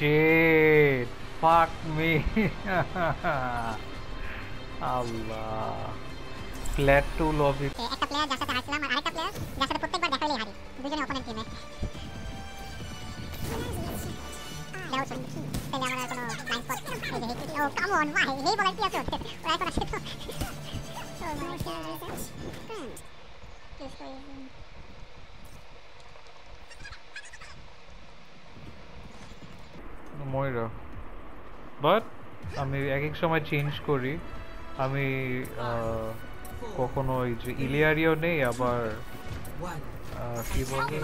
Oh shit! Fuck me! Allah flat to lobby এ, একটা player যার সাথে হারছিলাম আর আরেকটা প্লেয়ার যার সাথে প্রত্যেকবার দেখা হলেই হারি দুজনে অপোনেন্ট টিমে দেও শুন তাহলে আমার আর কোনো লাইন স্পট এই যে হেই ও কাম অন ভাই হেই বলার কি আছে ওতে ওরা এখন আসে তো ও মাই গড Mayura but আমি এক এক সময় চেঞ্জ করি। আমি কখনো ওই যে ইলিয়ারিও নেই, আবার কি বলে?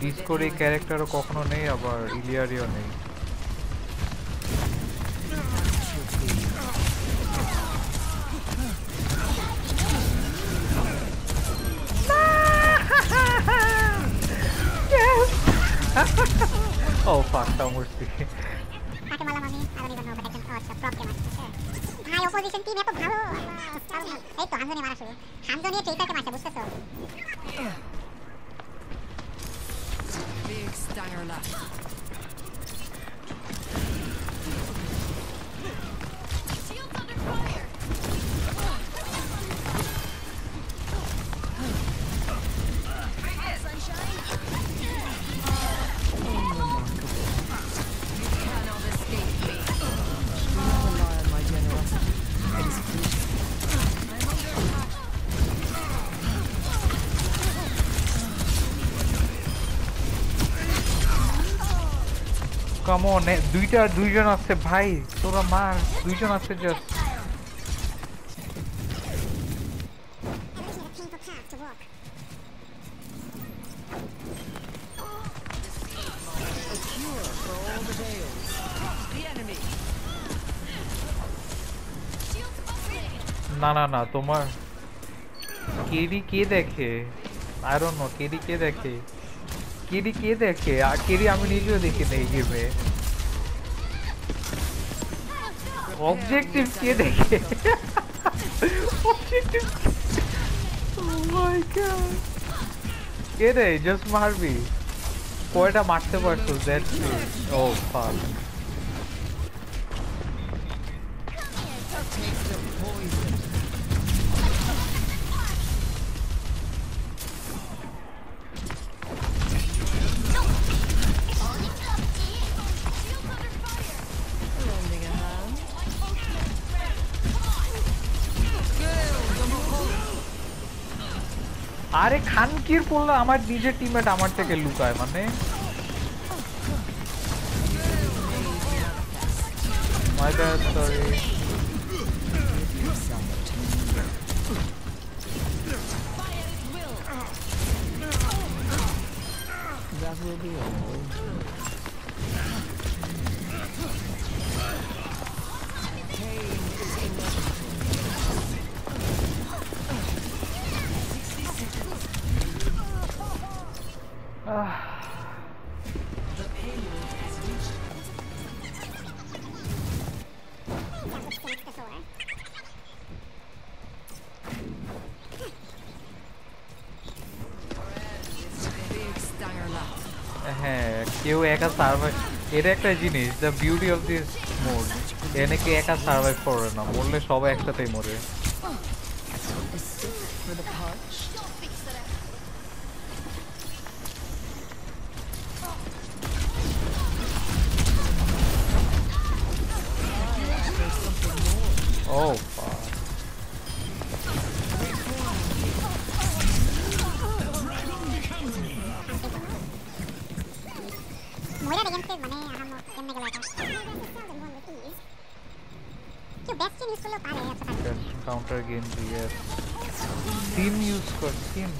ডিসকোরি ক্যারেক্টারও কখনো নেই, আবার ইলিয়ারিও নেই। ও ফাঁকটা মূর্তি কাকে মারলাম আমি I don't even know, but I can- ও আচ্ছা, prop কে মারছে, হ্যাঁ। ভাই opposition team এত ভালো আল্লাহ, দারুণ ভালো। এই তো হামজনি মারা শুরু হামজনি ট্রেসারকে মারছে বুঝতেছো Big stinger left. কামন দুইটা দুইজন আছে ভাই তোরা মার দুইজন আছে just Evolution is a painful path to walk. A cure for all the veils. The enemy. না না না তোমার কেডি কে দেখে আই ডোন্ট নো কেডি কে দেখে কেডি কে দেখে আর কেডি আমি নিজেও দেখি না এই গেমে অবজেক্টিভ কে দেখে অবজেক্টিভ মাই গড কে রে জাস্ট মারবি কয়টা মারতে পারছো দ্যাটস ও ফাক আরে খানকির পড়লো আমার নিজের টিমমেট আমার থেকে লুকায় মানে My bad, sorry. That will be all. হ্যাঁ কেউ একা সার্ভাইভ এটা একটা জিনিস the beauty of this mode এনে কেউ একা সার্ভাইভ করে না, মরলে সবাই একসাথেই মরে। Oh, fuck. More than against his I am not in the garage. Yo, best game is power. Counter game, yes. Team use for team.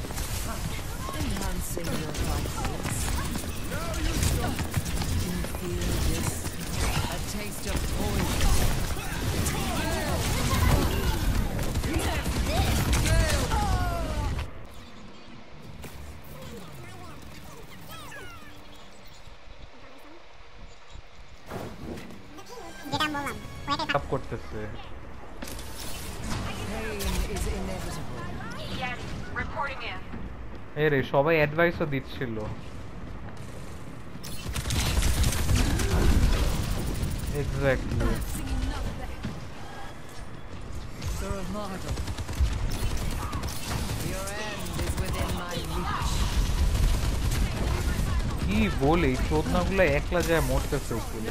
Up করতেছে। এরে সবাই অ্যাডভাইসও দিচ্ছিল। এক্স্যাক্টলি কি বলে চোদনাগুলো একলা যায় মরতেছে উপরে।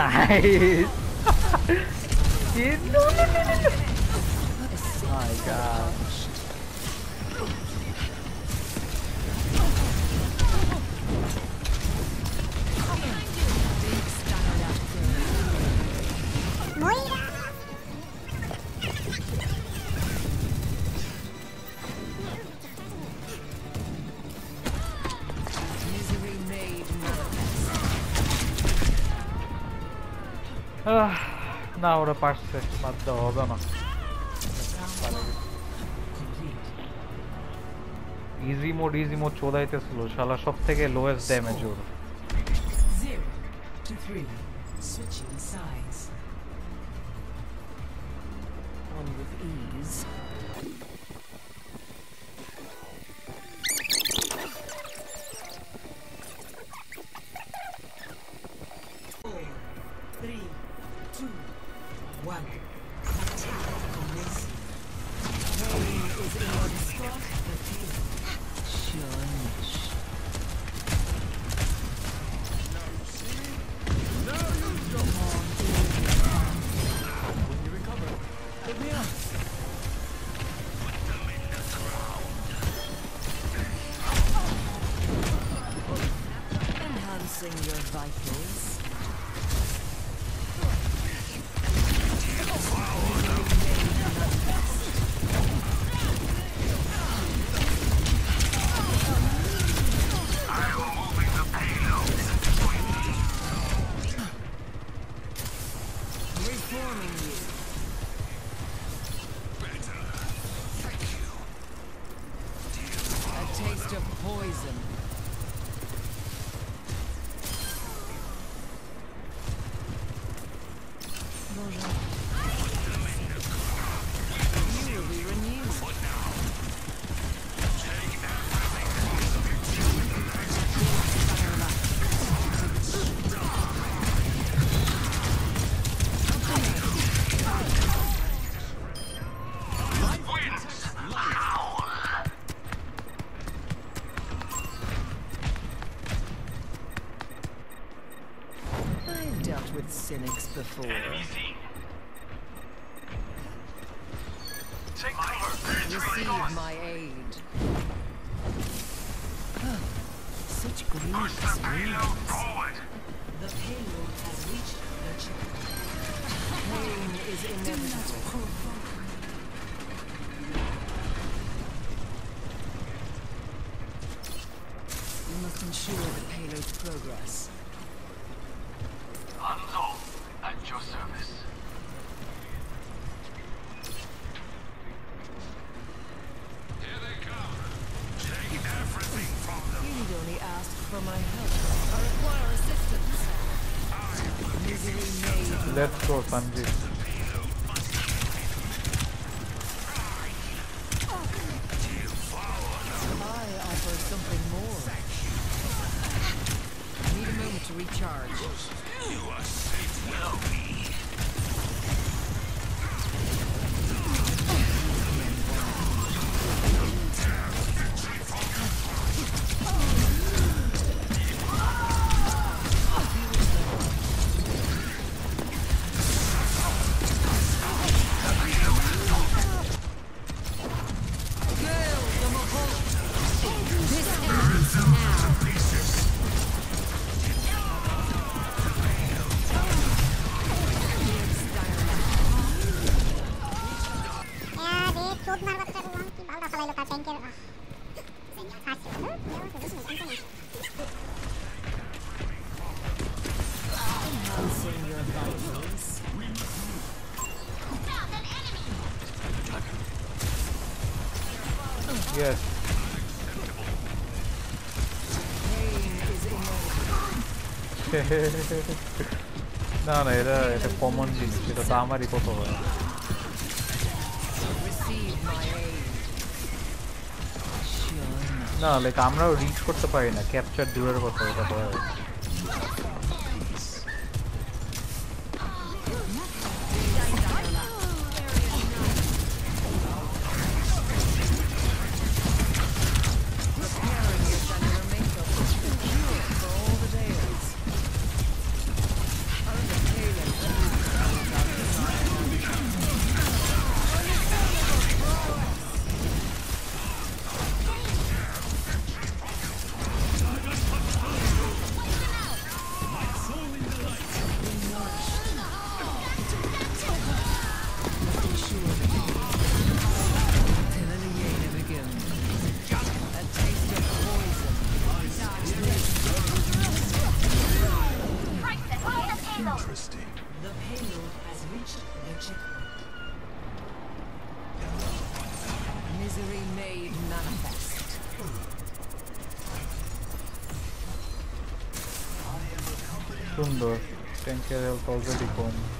Nice. No, no, no, no, no. My God. ওরা পারছে বাদ দেওয়া হবে না। ইজি মোড ইজি মোড চোদাইতেছিল। শালা সব থেকে লোয়েস্ট ড্যামেজ ওর. dealt with cynics before. Take cover. Receive my aid. Such grievous Push the payload forward. The payload has reached the checkpoint. Pain is inevitable. We must ensure the payload's progress. Let's go, Sanji. Yes. না না এটা এটা common জিনিস এটা তো আমারই কত হয়। না লাইক আমরাও রিচ করতে পারি না ক্যাপচার দূরের কথা এটা হয়। Stundor, quem quer ele para de como?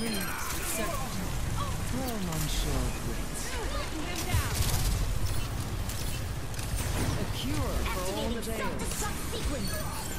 Leaves certain. Home. A cure for all the veils.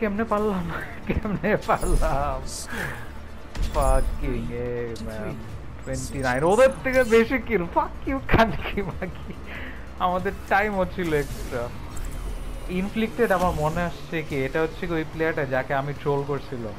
কেমনে পারলাম? কেমনে পারলাম? ফাকিং এ ম্যান 29 ওদের থেকে বেশি কিল ফাক ইউ কান কানকি মাকি আমাদের টাইম হচ্ছিল এক্সট্রা ইনফ্লিক্টেড আমার মনে আসছে কি, এটা হচ্ছে ওই প্লেয়ারটা যাকে আমি ট্রোল করছিলাম।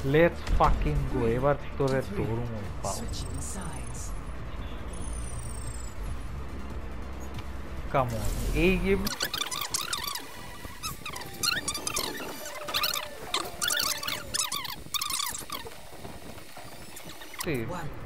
Score. লেটস ফাকিং গো এবার তোরে দৌড়মু পাও Switching sides. কাম এই গেম One.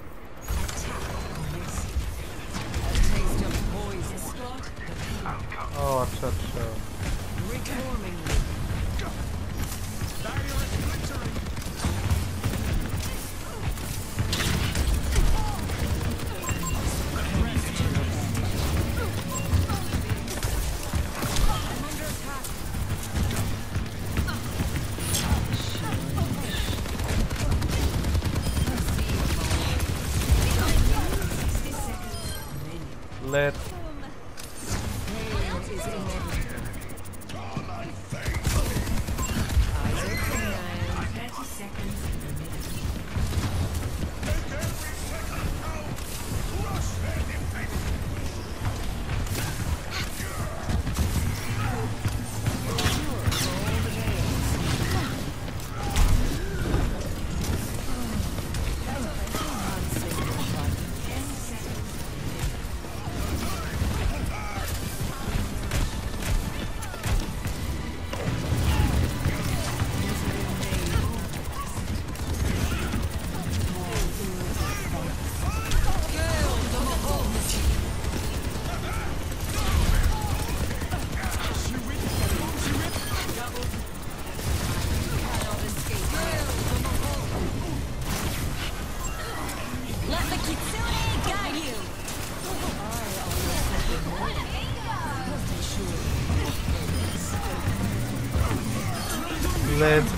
it.